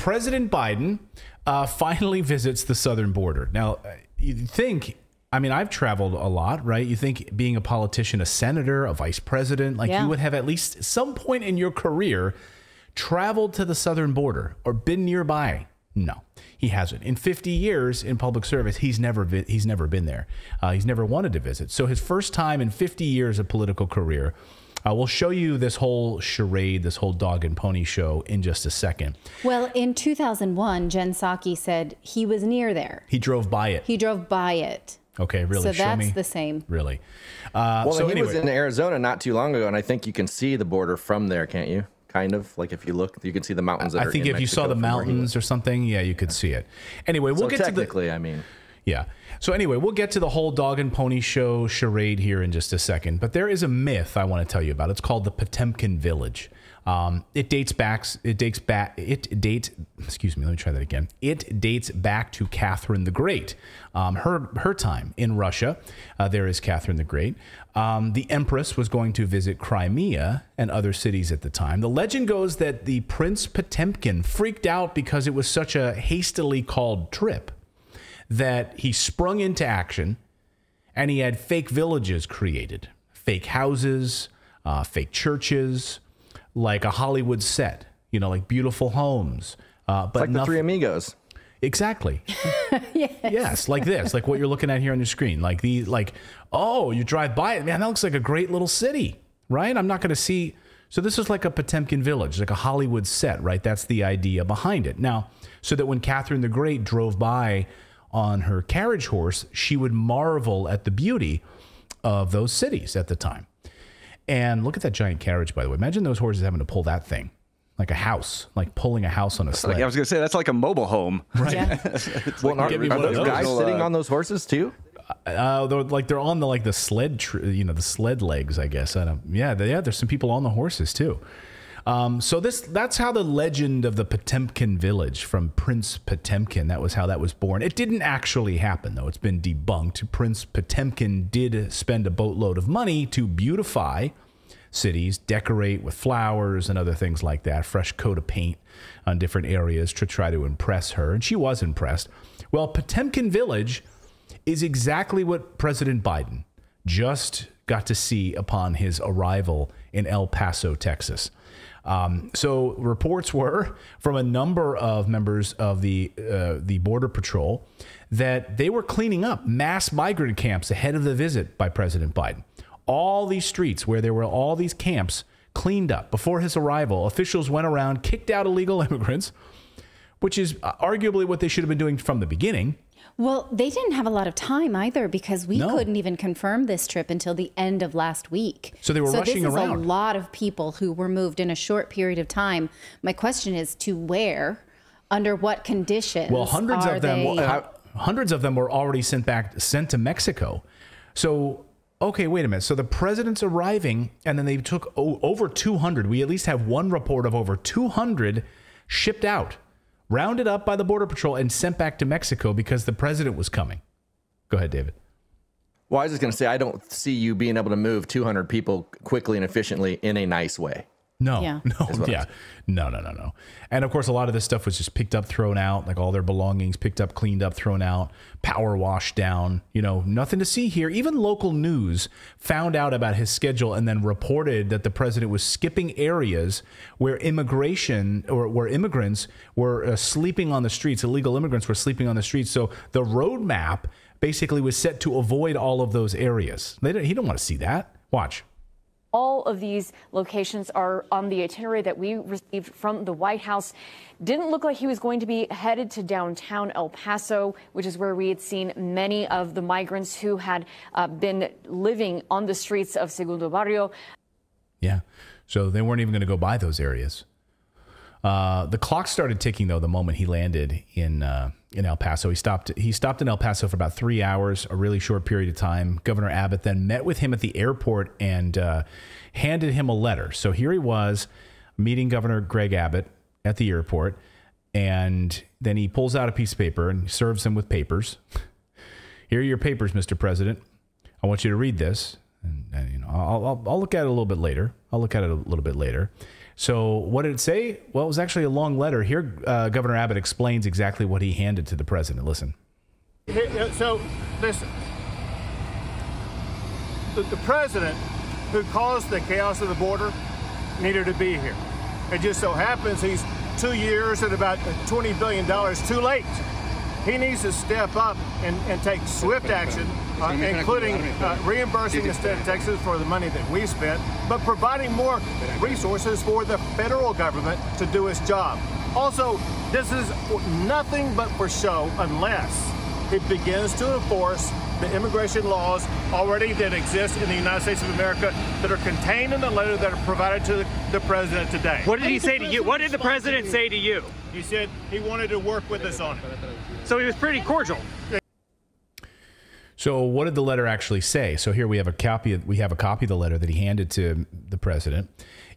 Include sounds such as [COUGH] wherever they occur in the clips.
President Biden uh, finally [LAUGHS] visits the southern border. Now, uh, you think. I mean, I've traveled a lot, right? You think being a politician, a senator, a vice president, like Yeah. you would have at least some point in your career traveled to the southern border or been nearby. No, he hasn't. In 50 years in public service, he's never vi- he's never been there. Uh, he's never wanted to visit. So his first time in 50 years of political career. Uh, we'll show you this whole charade, this whole dog and pony show in just a second. Well, in 2001, Jen Psaki said he was near there. He drove by it. He drove by it. Okay, really? so show that's me. the same. Really? Uh, Well, so he was in Arizona not too long ago, and I think you can see the border from there, can't you? Kind of like if you look, you can see the mountains. That I are think in if you saw the from where he mountains or something, yeah, you could see it. Anyway, we'll So get to the technically, I mean, Yeah. So anyway, we'll get to the whole dog and pony show charade here in just a second. But there is a myth I want to tell you about. It's called the Potemkin Village. Um, it dates back. It dates back. It dates. Excuse me. Let me try that again. It dates back to Catherine the Great. Um, her her time in Russia. Uh, there is Catherine the Great. Um, the Empress was going to visit Crimea and other cities at the time. The legend goes that the Prince Potemkin freaked out because it was such a hastily called trip that he sprung into action and he had fake villages created, fake houses, uh, fake churches, like a Hollywood set, you know, like beautiful homes. Uh, but like the Three Amigos. Exactly. [LAUGHS] yes. like this, like what you're looking at here on your screen. Like the like, oh, you drive by it, man, that looks like a great little city, right? I'm not going to see. So this is like a Potemkin village, like a Hollywood set, right? That's the idea behind it. Now, so that when Catherine the Great drove by on her carriage horse, she would marvel at the beauty of those cities at the time. And look at that giant carriage, by the way. Imagine those horses having to pull that thing like a house, like pulling a house on a sled. Like I was gonna say, that's like a mobile home. [LAUGHS] Yeah. Well, are, give me are those those. guys Little, sitting uh, on those horses too? Uh, they're like they're on the like the sled, tr- you know, the sled legs. I guess. I don't. Yeah, they, yeah. There's some people on the horses too. Um, so this that's how the legend of the Potemkin village from Prince Potemkin. That was how that was born. It didn't actually happen though. It's been debunked. Prince Potemkin did spend a boatload of money to beautify cities, decorate with flowers and other things like that, fresh coat of paint on different areas to try to impress her. And she was impressed. Well, Potemkin Village is exactly what President Biden just got to see upon his arrival in El Paso, Texas. Um, so reports were from a number of members of the uh, the border patrol that they were cleaning up mass migrant camps ahead of the visit by President Biden. All these streets where there were all these camps cleaned up before his arrival. Officials went around, kicked out illegal [LAUGHS] immigrants, which is arguably what they should have been doing from the beginning. Well, they didn't have a lot of time either because we No. couldn't even confirm this trip until the end of last week. So they were rushing this is a lot of people who were moved in a short period of time. My question is to where, under what conditions? Well, hundreds of them, they- uh, hundreds of them were already sent back, sent to Mexico. So, okay, wait a minute. So the president's arriving, and then they took o- over 200. We at least have one report of over 200 shipped out, rounded up by the border patrol, and sent back to Mexico because the president was coming. Go ahead, David. Well, I was just going to say, I don't see you being able to move 200 people quickly and efficiently in a nice way. No, Yeah. [LAUGHS] no, yeah, no, no, no, no. And of course, a lot of this stuff was just picked up, thrown out, like all their belongings picked up, cleaned up, thrown out, power washed down. You know, nothing to see here. Even local news found out about his schedule and then reported that the president was skipping areas where immigration or where immigrants were uh, sleeping on the streets. Illegal immigrants were sleeping on the streets. So the roadmap basically was set to avoid all of those areas. They didn't, he didn't want to see that. Watch. All of these locations are on the itinerary that we received from the White House. Didn't look like he was going to be headed to downtown El Paso, which is where we had seen many of the migrants who had uh, been living on the streets of Segundo Barrio. Yeah. So they weren't even going to go by those areas. Uh, the clock started ticking though the moment he landed in uh, in El Paso. He stopped. He stopped in El Paso for about three hours, a really short period of time. Governor Abbott then met with him at the airport and uh, handed him a letter. So here he was meeting Governor Greg Abbott at the airport, and then he pulls out a piece of paper and serves him with papers. Here are your papers, Mr. President. I want you to read this. And, and, you know, I'll, I'll, I'll look at it a little bit later. I'll look at it a little bit later. So what did it say? Well, it was actually a long letter. Here, uh, Governor Abbott explains exactly what he handed to the president. Listen. So, listen. The, the president who caused the chaos of the border needed to be here. It just so happens he's two years and about $20 billion too late. He needs to step up and, and take swift action, uh, including uh, reimbursing the state of Texas for the money that we spent, but providing more resources for the federal government to do its job. Also, this is nothing but for show unless it begins to enforce the immigration laws already that exist in the United States of America that are contained in the letter that are provided to the, the president today. What did he say to you? What did the president say to you? He said he wanted to work with us on it. So he was pretty cordial. So what did the letter actually say? So here we have a copy. Of, we have a copy of the letter that he handed to the president.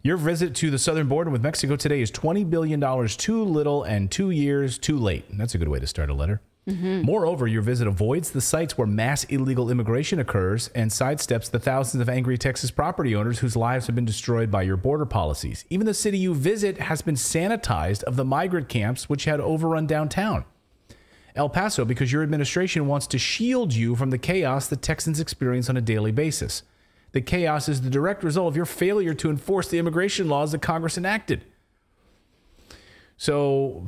Your visit to the southern border with Mexico today is twenty billion dollars too little and two years too late. And that's a good way to start a letter. Mm-hmm. Moreover, your visit avoids the sites where mass illegal immigration occurs and sidesteps the thousands of angry Texas property owners whose lives have been destroyed by your border policies. Even the city you visit has been sanitized of the migrant camps which had overrun downtown. El Paso, because your administration wants to shield you from the chaos that Texans experience on a daily basis. The chaos is the direct result of your failure to enforce the immigration laws that Congress enacted. So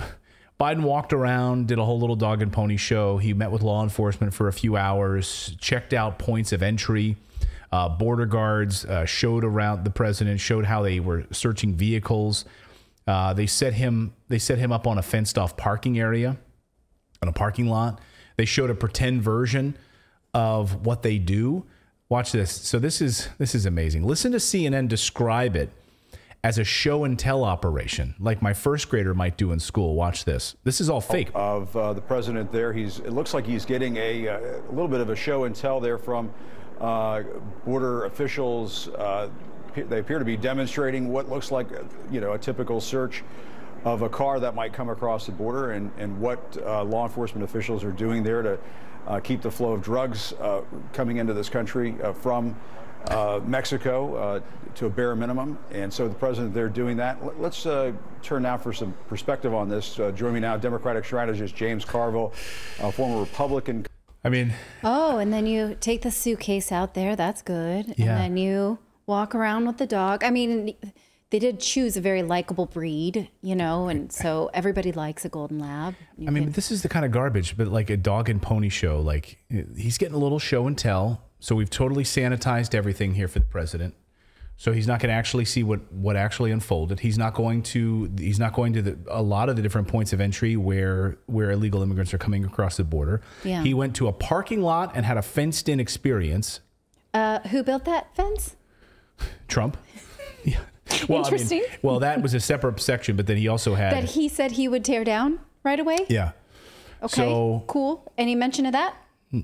Biden walked around, did a whole little dog and pony show. He met with law enforcement for a few hours, checked out points of entry. Uh, border guards uh, showed around the president, showed how they were searching vehicles. Uh, they set him they set him up on a fenced off parking area, on a parking lot. They showed a pretend version of what they do. Watch this. So this is this is amazing. Listen to CNN describe it as a show and tell operation, like my first grader might do in school. Watch this. This is all fake. of uh, the president there. He's it looks like he's getting a, uh, a little bit of a show and tell there from uh, border officials. Uh, they appear to be demonstrating what looks like uh, you know a typical search of a car that might come across the border and, and what uh, law enforcement officials are doing there to uh, keep the flow of drugs uh, coming into this country uh, from uh, Mexico uh, to a bare minimum. And so the president there doing that. Let- Let's uh, turn now for some perspective on this. Uh, join me now, Democratic strategist James Carville, uh, former Republican. I mean, Oh, and then you take the suitcase out there. That's good. Yeah. And then you walk around with the dog. I mean, they did choose a very likable breed, you know, and so everybody likes a golden lab. You I mean, can- this is the kind of garbage, but like a dog and pony show. Like he's getting a little show and tell. So we've totally sanitized everything here for the president. So he's not going to actually see what what actually unfolded. He's not going to. He's not going to the, a lot of the different points of entry where where illegal immigrants are coming across the border. Yeah. He went to a parking lot and had a fenced in experience. uh, who built that fence? Trump. [LAUGHS] Yeah. [LAUGHS] Well, I mean, Interesting. well, that was a separate section, but then he also had. That he said he would tear down right away? yeah. Okay. So cool. Any mention of that?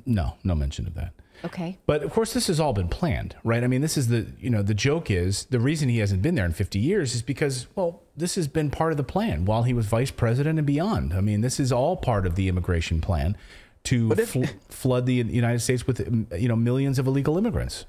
no, no mention of that. Okay. But of course, this has all been planned, right? I mean, this is the you know the joke is the reason he hasn't been there in 50 years is because well, this has been part of the plan while he was vice president and beyond. I mean, this is all part of the immigration plan to fl- flood the United States with you know millions of illegal immigrants.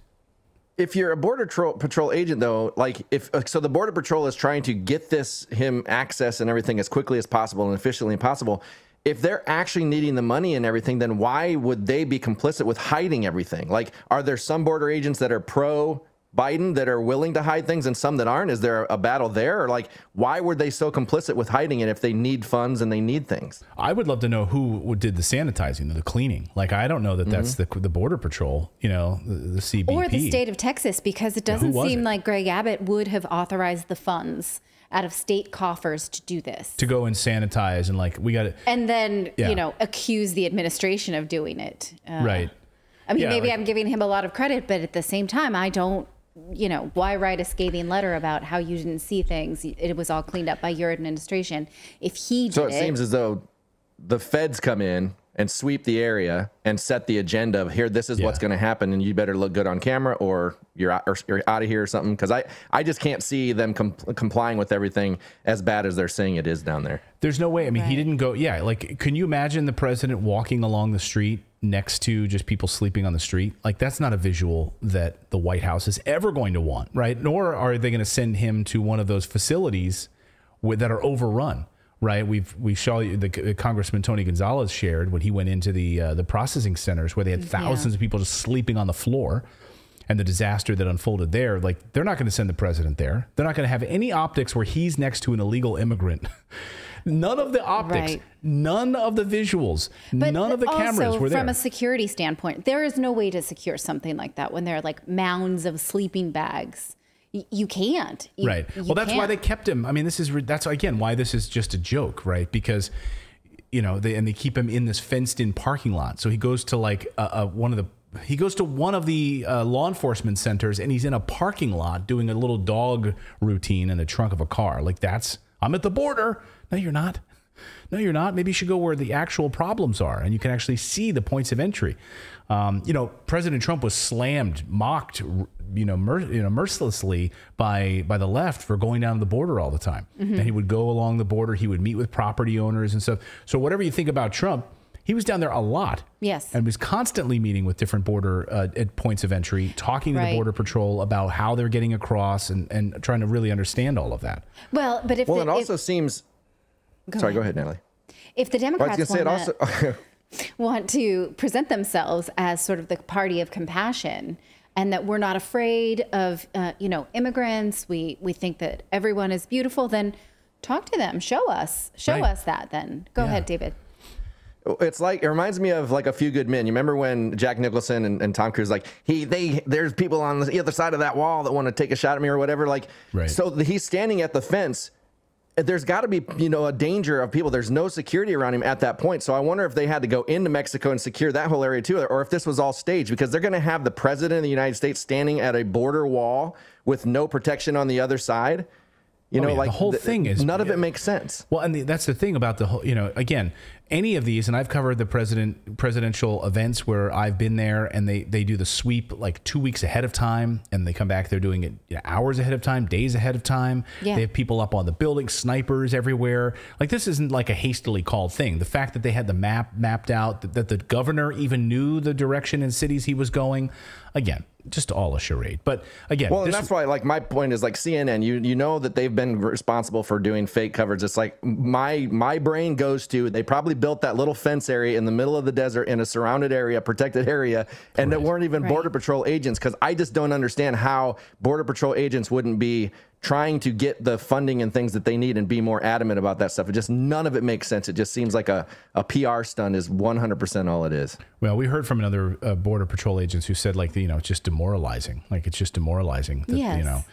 If you're a border tro- patrol agent though like if uh, so the border patrol is trying to get this him access and everything as quickly as possible and efficiently possible. If they're actually needing the money and everything then why would they be complicit with hiding everything? Like are there some border agents that are pro Biden that are willing to hide things and some that aren't is there a battle there or like why were they so complicit with hiding it if they need funds and they need things I would love to know who did the sanitizing, the cleaning. Like I don't know that that's the the border patrol, you know, the, the CBP Or the state of Texas, because it doesn't was seem it? like Greg Abbott would have authorized the funds out of state coffers to do this. to go and sanitize and like we got to and then, Yeah. you know, accuse the administration of doing it. Uh, right. I mean, Yeah, maybe like- I'm giving him a lot of credit, but at the same time, I don't, you know, why write a scathing letter about how you didn't see things? It was all cleaned up by your administration. If he did So it seems as though the feds come in and sweep the area and set the agenda of here, this is what's going to happen, and you better look good on camera or you're out, or you're out of here or something. Because I, I just can't see them com- complying with everything as bad as they're saying it is down there. There's no way. I mean, he didn't go. Yeah, like, can you imagine the president walking along the street next to just people sleeping on the street. Like that's not a visual that the White House is ever going to want, right? Nor are they going to send him to one of those facilities with, that are overrun, right? We've we saw you- the uh, Congressman Tony Gonzalez shared when he went into the uh, the processing centers where they had thousands of people just sleeping on the floor. And the disaster that unfolded there, like they're not going to send the president there. They're not going to have any optics where he's next to an illegal immigrant. [LAUGHS] None of the optics, Right. none of the visuals, But none of the cameras were there. From a security standpoint, there is no way to secure something like that when there are like mounds of sleeping bags. You can't. You- right. you Well, that's why can't. they kept him. I mean, this is that's again why this is just a joke, right? Because you know, they and they keep him in this fenced-in parking lot. So he goes to like one of the he goes to one of the uh, law enforcement centers and he's in a parking lot doing a little dog routine in the trunk of a car. Like that's I'm at the border. No, you're not. No, you're not. Maybe you should go where the actual problems are, and you can actually see the points of entry. Um, you know, President Trump was slammed, mocked, you know, mer- you know, mercilessly by by the left for going down the border all the time. And he would go along the border. He would meet with property owners and stuff. So whatever you think about Trump, he was down there a lot. Yes. and was constantly meeting with different border uh, at points of entry, talking to Right. the border patrol about how they're getting across, and and trying to really understand all of that. Well, but if Well, the, it also if, seems. sorry, go ahead, Natali. if the Democrats was going to say wanna- also. [LAUGHS] want to present themselves as sort of the party of compassion and that we're not afraid of uh, you know immigrants we we think that everyone is beautiful then talk to them show us show Right. us that then go ahead david It's like it reminds me of like a few good men. You remember when Jack Nicholson and, and Tom Cruise like he they there's people on the other side of that wall that want to take a shot at me or whatever. Like Right. so the, he's standing at the fence. There's got to be you know a danger of people. There's no security around him at that point. So I wonder if they had to go into Mexico and secure that whole area too, or if this was all staged because they're going to have the president of the United States standing at a border wall with no protection on the other side. You Oh, know, yeah, like the whole th- thing is- none of it makes sense. Well, and the, that's the thing about the whole, you know, again, any of these, and I've covered the president presidential events where I've been there, and they they do the sweep like two weeks ahead of time, and they come back, they're doing it you know, hours ahead of time, days ahead of time. Yeah. They have people up on the building, snipers everywhere. Like this isn't like a hastily called thing. The fact that they had the map mapped out, that, that the governor even knew the direction and cities he was going, again, just all a charade. But again, Well, and that's why, like, my point is, like, CNN. You you know that they've been responsible for doing fake coverage. It's like my my brain goes to they probably built that little fence area in the middle of the desert in a surrounded area, protected area, and that weren't even border patrol agents. Because I just don't understand how border patrol agents wouldn't be trying to get the funding and things that they need and be more adamant about that stuff. It just none of it makes sense. It just seems like a a PR stunt is 100 percent all it is. Well, we heard from another uh, border patrol agents who said like you know it's just demoralizing. Like it's just demoralizing. That, Yes. You know.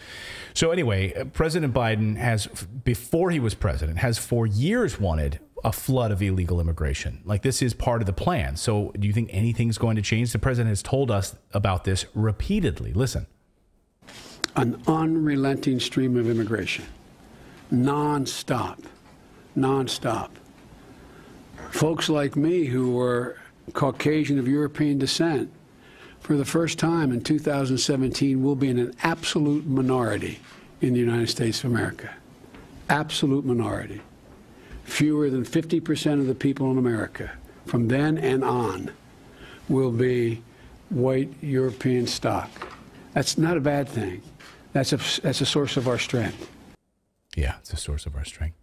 So anyway, uh, President Biden has before he was president has for years wanted a flood of illegal immigration. Like this is part of the plan. So do you think anything's going to change? The president has told us about this repeatedly. Listen. an unrelenting stream of immigration, nonstop, nonstop. Folks like me who were Caucasian of European descent, for the first time in 2017, will be in an absolute minority in the United States of America. Absolute minority. Fewer than 50% of the people in America from then and on will be white European stock. That's not a bad thing. That's a, that's a source of our strength. Yeah, it's a source of our strength.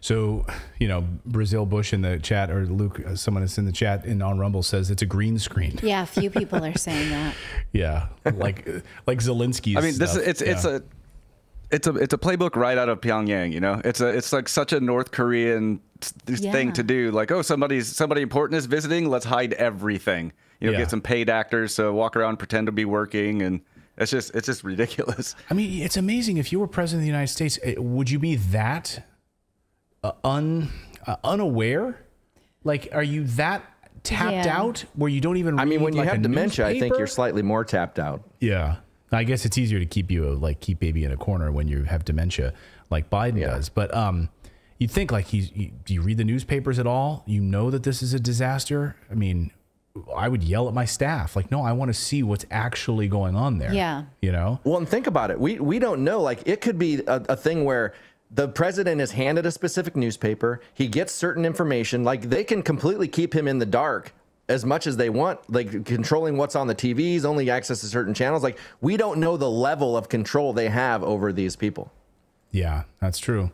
So, you know, Brazil Bush in the chat, or Luke, uh, someone that's in the chat in on Rumble says it's a green screen. yeah a few people are saying that [LAUGHS] Yeah, like like Zelensky's. I mean, this is it's it's a it's a it's a playbook right out of Pyongyang. You know, it's a it's like such a North Korean s- thing to do. Like, oh, somebody's somebody important is visiting. Let's hide everything. You know, Yeah. get some paid actors to walk around, pretend to be working, and it's just it's just ridiculous. I mean, it's amazing. If you were president of the United States, eh, would you be that uh, un uh, unaware? Like, are you that tapped Yeah. out where you don't even? I mean, read, when you like, have a dementia, I think you're slightly more tapped out. Yeah, I guess it's easier to keep you like keep baby in a corner when you have dementia, like Biden does. But um, you'd think like he's. You, do you read the newspapers at all? You know that this is a disaster. I mean, I would yell at my staff like, "No, I want to see what's actually going on there." Yeah. you know. Well, and think about it. We we don't know. Like it could be a, a thing where the president is handed a specific newspaper. He gets certain information. Like they can completely keep him in the dark as much as they want, like controlling what's on the TVs, only access to certain channels. Like we don't know the level of control they have over these people. Yeah, that's true.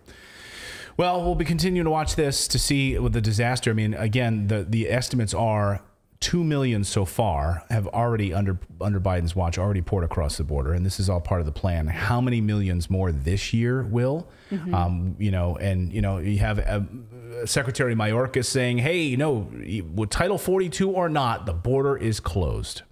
Well, we'll be continuing to watch this to see with the disaster. I mean, again, the the estimates are two million so far have already under under Biden's watch already poured across the border, and this is all part of the plan. How many millions more this year will? Um, you know, and you know, you have uh, Secretary Mayorkas saying, "Hey, you know, with Title 42 or not, the border is closed."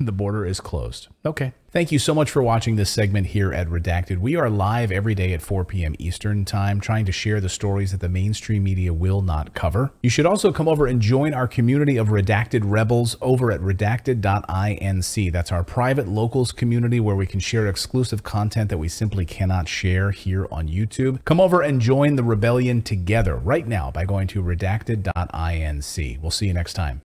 The border is closed. Okay. Thank you so much for watching this segment here at Redacted. We are live every day at 4 p.m. Eastern Time, trying to share the stories that the mainstream media will not cover. You should also come over and join our community of Redacted Rebels over at redacted.inc. That's our private locals community where we can share exclusive content that we simply cannot share here on YouTube. Come over and join the rebellion together right now by going to redacted.inc. We'll see you next time.